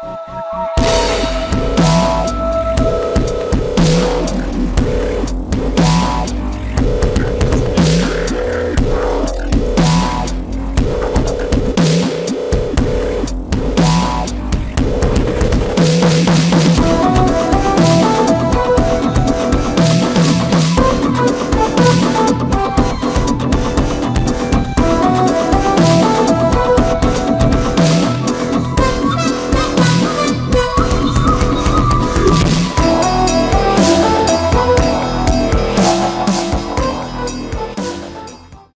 Bye.